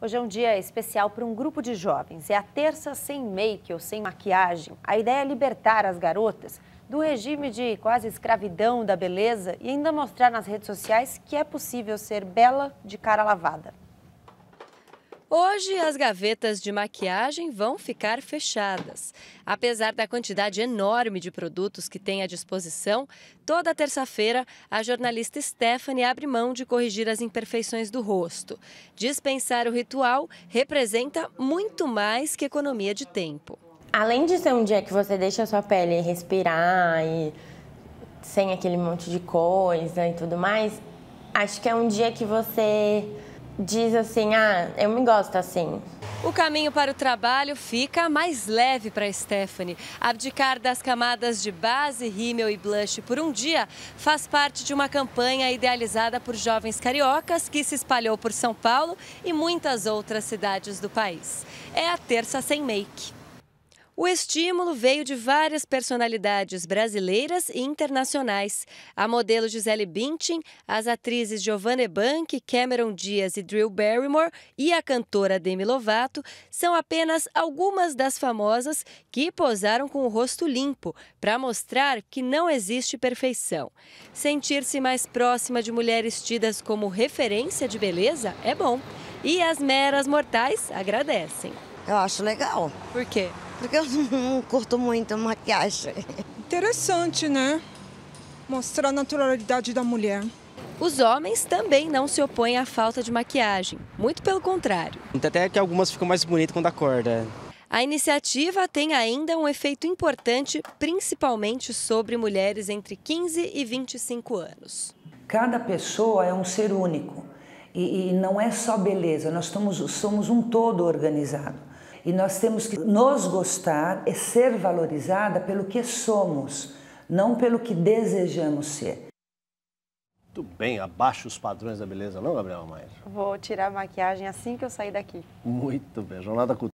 Hoje é um dia especial para um grupo de jovens. É a terça sem make ou sem maquiagem. A ideia é libertar as garotas do regime de quase escravidão da beleza e ainda mostrar nas redes sociais que é possível ser bela de cara lavada. Hoje, as gavetas de maquiagem vão ficar fechadas. Apesar da quantidade enorme de produtos que tem à disposição, toda terça-feira a jornalista Stephanie abre mão de corrigir as imperfeições do rosto. Dispensar o ritual representa muito mais que economia de tempo. Além de ser um dia que você deixa a sua pele respirar e sem aquele monte de coisa e tudo mais, acho que é um dia que você diz assim: ah, eu me gosto assim. O caminho para o trabalho fica mais leve para Stephanie. Abdicar das camadas de base, rímel e blush por um dia faz parte de uma campanha idealizada por jovens cariocas que se espalhou por São Paulo e muitas outras cidades do país. É a terça sem make. O estímulo veio de várias personalidades brasileiras e internacionais. A modelo Gisele Bündchen, as atrizes Giovanna Bank, Cameron Diaz e Drew Barrymore e a cantora Demi Lovato são apenas algumas das famosas que posaram com o rosto limpo para mostrar que não existe perfeição. Sentir-se mais próxima de mulheres tidas como referência de beleza é bom. E as meras mortais agradecem. Eu acho legal. Por quê? Porque eu não curto muito maquiagem. Interessante, né? Mostrar a naturalidade da mulher. Os homens também não se opõem à falta de maquiagem, muito pelo contrário. Até que algumas ficam mais bonitas quando acorda. A iniciativa tem ainda um efeito importante, principalmente sobre mulheres entre 15 e 25 anos. Cada pessoa é um ser único e, e não é só beleza, nós somos, somos um todo organizado. E nós temos que nos gostar e ser valorizada pelo que somos, não pelo que desejamos ser. Muito bem, abaixo os padrões da beleza, não, Gabriela Maia? Vou tirar a maquiagem assim que eu sair daqui. Muito bem, Jornada Cultural.